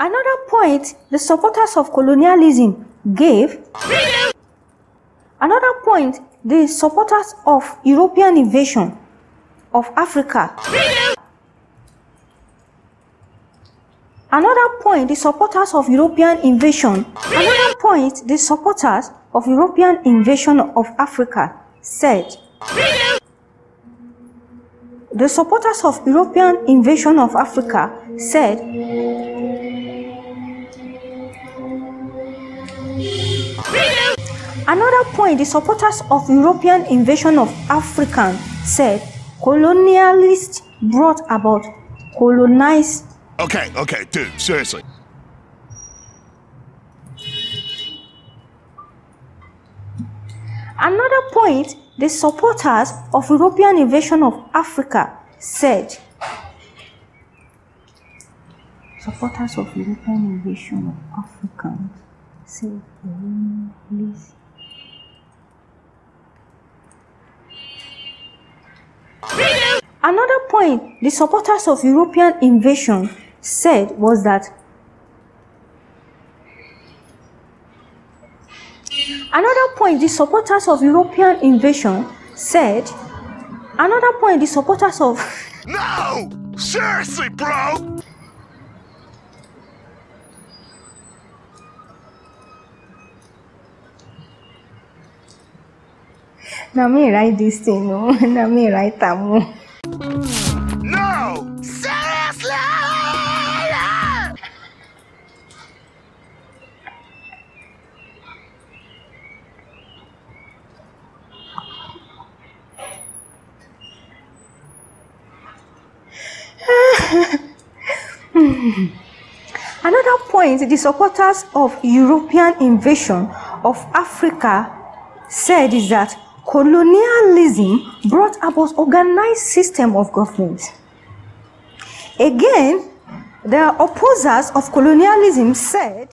Another point the supporters of colonialism gave. Another point the supporters of European invasion of Africa. Another point the supporters of European invasion. Another point the supporters of European invasion of Africa said. The supporters of European invasion of Africa said Another point the supporters of European invasion of African said colonialists brought about colonized Okay, okay, dude, seriously. Another point the supporters of European invasion of Africa said supporters of European invasion of Africans said colonialists Another point the supporters of European invasion said was that Another point the supporters of European invasion said Another point the supporters of No! Seriously, bro! na me write this thing o na me write am Another point the supporters of European invasion of Africa said is that colonialism brought about organized system of government. Again, the opposers of colonialism said